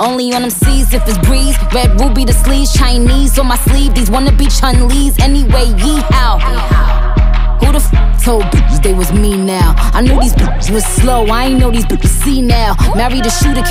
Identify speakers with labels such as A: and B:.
A: Only on them seas if it's breeze. Red ruby the sleeves, Chinese on my sleeve. These wanna be Chun-Li's anyway. yeehaw. Who the f told bitches they was me now? I knew these bitches was slow. I ain't know these bitches see now. Married a shooter.